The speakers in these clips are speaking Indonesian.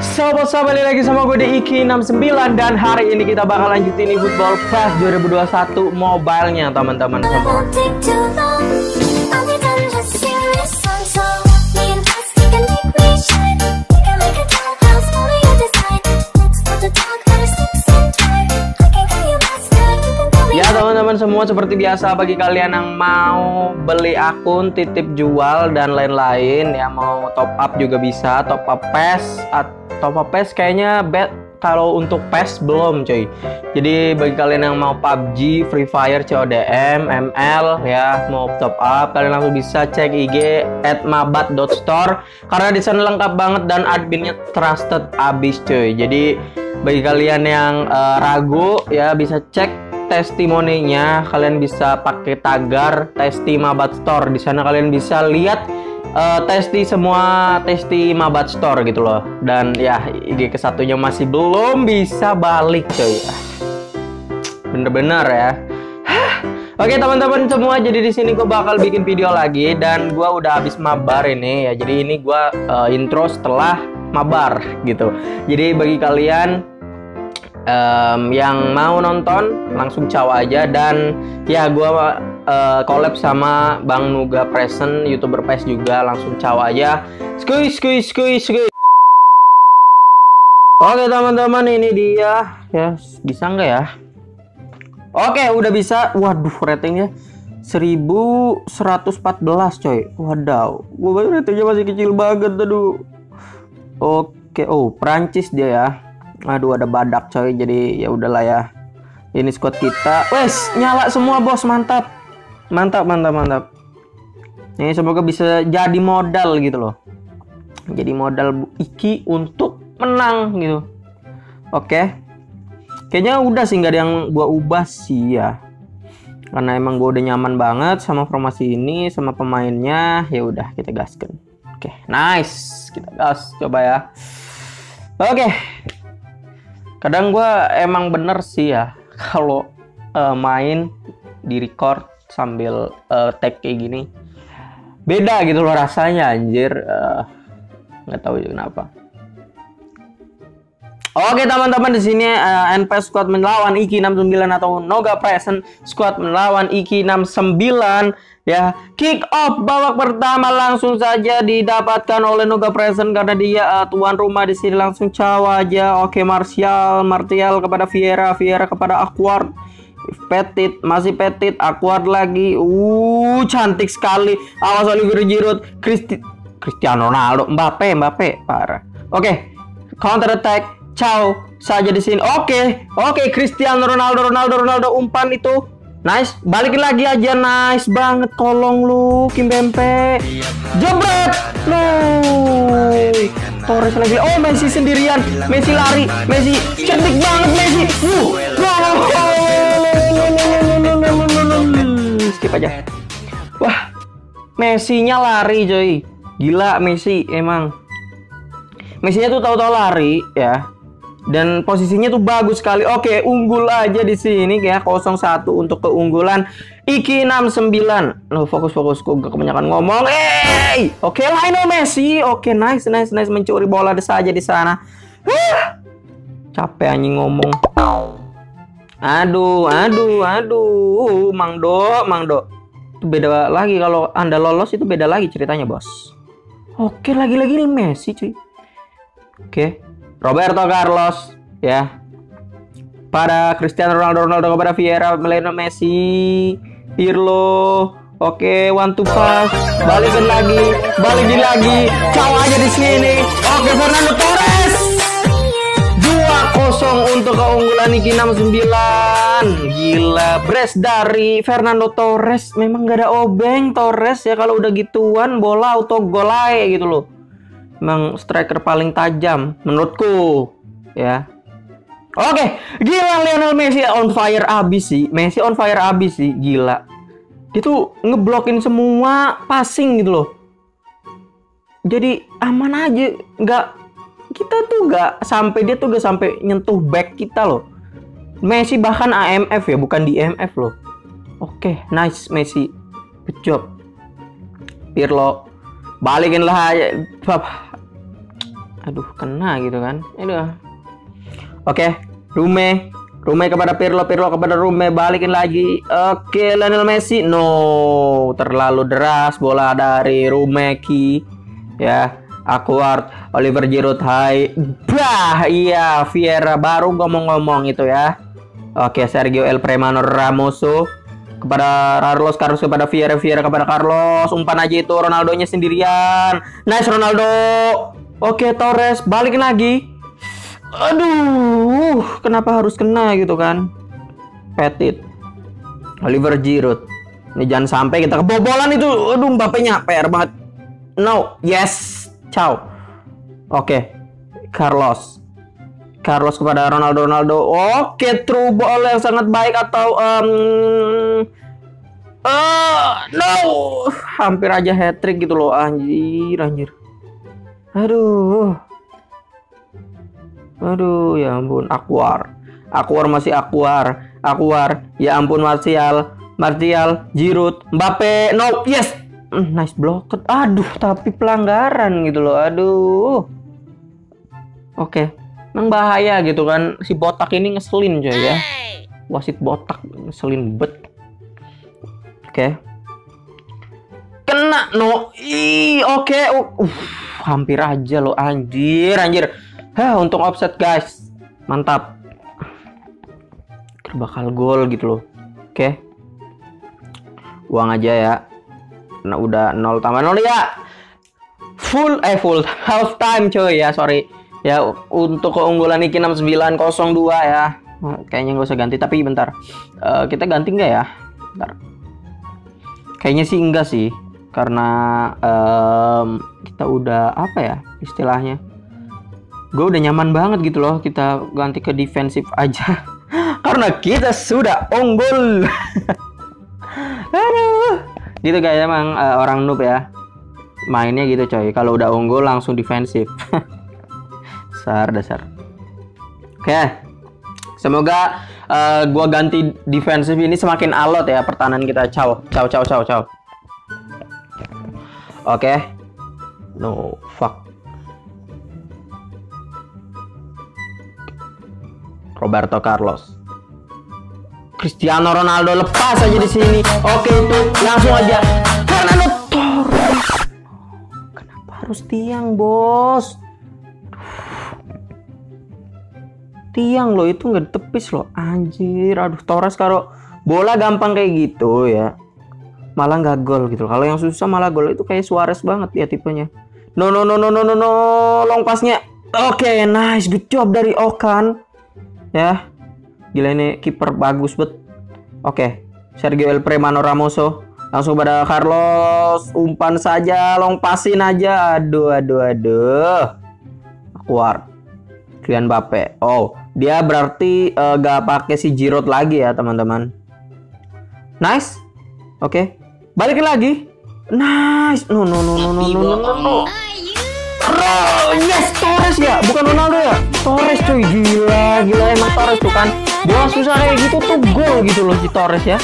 Sobat-sobat lagi sama gue di Iki 69 dan hari ini kita bakal lanjutin ini Football Pass 2021 mobile-nya teman-teman semua. Semua seperti biasa bagi kalian yang mau beli akun, titip jual dan lain-lain ya mau top up juga bisa, top up PES at- top up PES kayaknya bet kalau untuk PES belum cuy. Jadi bagi kalian yang mau PUBG, Free Fire, CODM, ML ya mau top up kalian langsung bisa cek IG @mabat.store karena di sana lengkap banget dan adminnya trusted abis cuy. Jadi bagi kalian yang eh, ragu ya bisa cek testimoninya kalian bisa pakai tagar testi mabat store. Di sana kalian bisa lihat eh, testi semua testi mabat store gitu loh. Dan ya IG ke satunya masih belum bisa balik Ah, bener-bener ya. Oke teman-teman semua jadi di sini gue bakal bikin video lagi dan gue udah habis mabar ini ya. Jadi ini gue eh, intro setelah mabar gitu. Jadi bagi kalian em, yang mau nonton langsung caw aja. Dan ya gua eh, collab sama Bang Nuga Present youtuber PES juga. Langsung caw aja. Skuy skuy skuy skuy Oke teman-teman ini dia. Ya bisa nggak ya? Oke udah bisa. Waduh ratingnya 1114 coy. Wadaw. Gua ratingnya masih kecil banget aduh. Oke oh Prancis dia ya Aduh ada badak coy jadi ya udahlah ya. Ini squad kita. Wes nyala semua bos mantap. Mantap mantap mantap. Ini semoga bisa jadi modal gitu loh. Jadi modal Iki untuk menang gitu. Oke. Kayaknya udah sih nggak ada yang gua ubah sih ya. Karena emang gua udah nyaman banget sama formasi ini sama pemainnya. Ya udah kita gaskan. Oke, nice. Kita gas coba ya. Oke, kadang gua emang bener sih ya kalau eh, main di record sambil eh, tag kayak gini. Beda gitu loh rasanya anjir Eh, nggak tahu juga kenapa Oke teman-teman di sini eh, NP Squad melawan Iki 69 atau Noga Present Squad melawan Iki 69 ya kick off babak pertama langsung saja didapatkan oleh Noga Present karena dia eh, tuan rumah di sini. Langsung cawa aja. Oke Martial Martial kepada Vieira Vieira kepada Aquard Petit masih Petit Aquard lagi. Uh cantik sekali. Awas Oliver Giroud Cristi Cristiano Ronaldo Mbappe Mbappe parah. Oke counter attack Ciao saja di sini. Oke, oke Cristiano Ronaldo Ronaldo Ronaldo umpan itu. Nice, balikin lagi aja nice banget tolong lu Kim Bempe. Jebret. Lu. Torres lagi. Oh, Messi sendirian. Messi lari. Messi cantik banget Messi. Uh. Skip aja. Wah. Messi-nya lari, coy. Gila Messi emang. Messi-nya tuh tahu-tahu lari ya. Dan posisinya tuh bagus sekali. Oke, unggul aja di sini ya 0-1 untuk keunggulan Iki 69. Loh, fokus-fokus kok gak kebanyakan ngomong. Hey! Oke, Lionel Messi. Oke, nice nice nice mencuri bola saja di sana. Huh! Capek anjing ngomong. Aduh, aduh, aduh, Mang Do, Mang Do. Itu beda lagi kalau Anda lolos itu beda lagi ceritanya, Bos. Oke, lagi-lagi Messi, cuy. Oke, Roberto Carlos ya. Pada Cristiano Ronaldo Ronaldo kepada Vieira, Lionel Messi, Pirlo. Oke, one two pass, balikin lagi, balikin lagi, caw aja di sini. Oke, Fernando Torres. 2-0 untuk keunggulan Niki 69 Gila Brace dari Fernando Torres Memang gak ada obeng Torres ya Kalau udah gituan bola auto golai gitu loh Emang striker paling tajam menurutku ya. Oke, gila Lionel Messi on fire abis sih. Messi on fire abis sih, gila. Dia tuh ngeblokin semua passing gitu loh. Jadi aman aja, nggak kita tuh nggak sampai dia tuh nggak sampai nyentuh back kita loh. Messi bahkan AMF ya, bukan di IMF loh. Oke, nice Messi. Good job. Pirlo balikin lah Aduh, kena gitu kan. Aduh. Oke, Rume. Rume kepada Pirlo, Pirlo kepada Rume, balikin lagi. Oke, Lionel Messi. No, terlalu deras bola dari Rumeki. Ya, Akuart, Oliver Giroud, hai. Bah, iya, Vieira baru ngomong-ngomong itu ya. Oke, Sergio El Premano Ramoso kepada Carlos, Carlos kepada Vieira, Vieira kepada Carlos. Umpan aja itu Ronaldonya sendirian. Nice Ronaldo. Oke, Torres balikin lagi. Aduh, kenapa harus kena gitu kan? Petit. Oliver Giroud. Ini jangan sampai kita kebobolan itu. Aduh, Mbappe-nya PR banget. No, yes. Ciao. Oke. Carlos. Carlos kepada Ronaldo Ronaldo. Oke, true ball yang sangat baik atau um, eh, no, hampir aja hat trick gitu loh, anjir, anjir. Aduh. Aduh, ya ampun, Akuar. Akuar masih Akuar. Akuar, ya ampun Martial. Martial, Giroud, Mbappe, no, yes. Mm, Nice block. Aduh, tapi pelanggaran gitu loh. Aduh. Oke. Emang bahaya gitu kan. Si botak ini ngeselin coy ya. Wasit botak ngeselin bet. Oke. Kena no. Ih, oke. Uh, hampir aja lo anjir, anjir. Hah, untung offset guys. Mantap. Bakal gol gitu loh. Oke. Uang aja ya. Nah, udah 0 tambah 0 ya. Full eh full half time coy ya, sorry. Ya untuk keunggulan Niki 6902 ya. Nah, Kayaknya nggak usah ganti tapi bentar. Eh, kita ganti nggak ya? Bentar. Kayaknya sih enggak sih. Karena em, kita udah apa ya istilahnya? Gue udah nyaman banget gitu loh kita ganti ke defensif aja. Karena kita sudah unggul. Aduh. Gitu guys emang eh, orang noob ya. Mainnya gitu coy. Kalau udah unggul langsung defensif. dasar dasar. Oke. Semoga eh, gua ganti defensif ini semakin alot ya pertahanan kita. Ciao. Ciao ciao ciao ciao. Oke. No fuck. Roberto Carlos. Cristiano Ronaldo lepas aja di sini. Oke itu langsung aja. Fernando Torres. Kenapa harus tiang bos? Tiang loh itu nggak tepis loh. Anjir, aduh Torres kalau bola gampang kayak gitu ya. Malah nggak gol gitu. Kalau yang susah malah gol itu kayak Suarez banget ya tipenya. No no no no no no no long pasnya. Oke, nice good job dari Okan. Ya, Gila ini kiper bagus bet. Oke, Sergio El Premano Ramoso langsung pada Carlos umpan saja, long pasin aja. Aduh, aduh, aduh. Keluar. Kylian Mbappe. Oh, dia berarti eh, gak pakai si Giroud lagi ya, teman-teman. Nice. Oke. Balikin lagi. Nice. No, no, no, no, no, no, no, no, no. Yes, Torres ya, bukan Ronaldo ya. Torres cuy, gila, gila emang Torres tuh kan. Bola susah kayak gitu tuh gol gitu loh si Torres ya.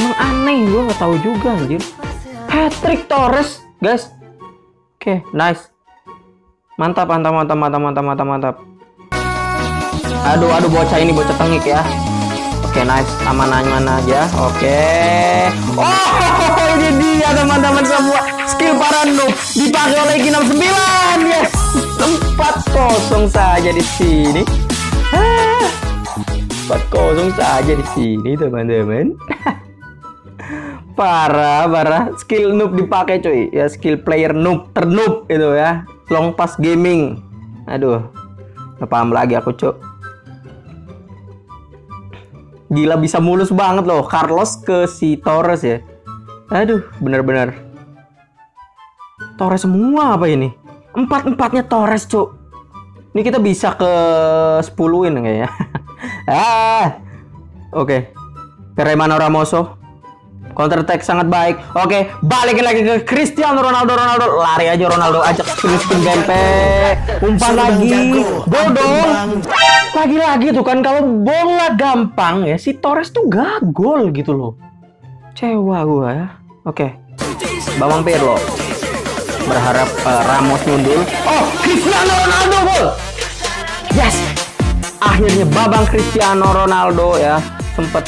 Emang aneh, gue nggak tahu juga anjir. Patrick Torres, guys. Oke, nice. Mantap, mantap, mantap, mantap, mantap, mantap, mantap. Aduh, aduh bocah ini bocah tengik ya. Oke, nice. Aman-aman aja. Oke. Oh, ini dia teman-teman semua. Skill para noob dipakai oleh Gina 9. Yes. 4-0 saja di sini. Ah, 4-0 saja di sini, teman-teman. parah, parah. Skill noob dipakai, cuy. Ya, skill player noob, ternoob itu ya. Long pass gaming. Aduh. Nggak paham lagi aku, cuy. Gila bisa mulus banget loh Carlos ke si Torres ya. Aduh, bener-bener. Torres semua apa ini? Empat-empatnya Torres, Cuk. Ini kita bisa ke 10-in kayaknya. ah. Oke. Peremano Ramoso. Counter attack sangat baik. Oke, balikin lagi ke Cristiano Ronaldo Ronaldo. Lari aja Ronaldo ajak Cristiano Gempe. Umpan lagi. Gol dong. Lagi-lagi tuh kan kalau bola gampang ya si Torres tuh gak gol gitu loh. Cewa gua ya. Oke. Bawang Pirlo. berharap eh, Ramos nyundul. Oh Cristiano Ronaldo gol! Yes! Akhirnya babang Cristiano Ronaldo ya. Sempet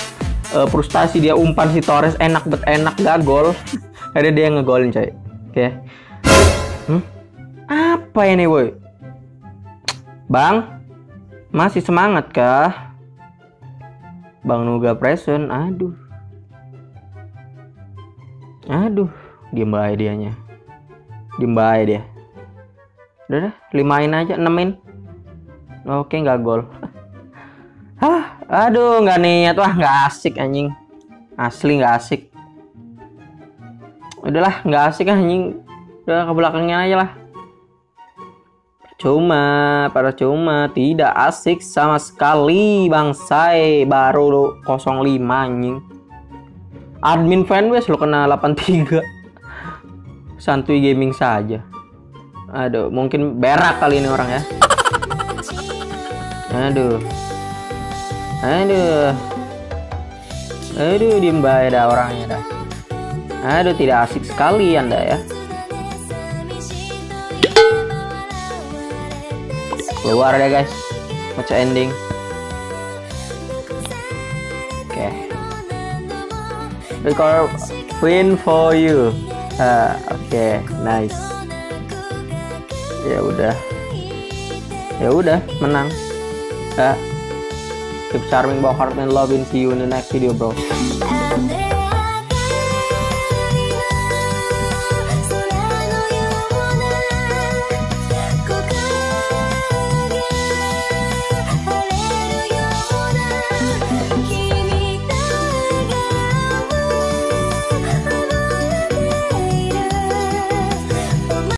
eh, frustasi dia umpan si Torres enak bet enak gak gol akhirnya dia ngegolin coy. Oke. Hmm? apa ini woi? Bang? Masih semangat kah? Bang Nuga present aduh aduh diem baik dianya. Diem baik dia. Udah dah limain aja enemin oke nggak gol. Hah, aduh nggak niat. Wah nggak asik anjing. Asli nggak asik. Udahlah nggak asik anjing. Udah ke belakangnya aja lah. Cuma pada cuma tidak asik sama sekali bang say baru 05 anjing admin fanbase lo kena 83 santuy gaming saja. Aduh mungkin berak kali ini orang ya. Aduh. Aduh. Aduh diem baik dah orangnya dah. Aduh tidak asik sekali anda ya. Keluar deh guys. Baca ending record win for you. Ah, oke nice. Ya udah. Ya udah menang. Ah keep charming about heart and love and see you in the next video bro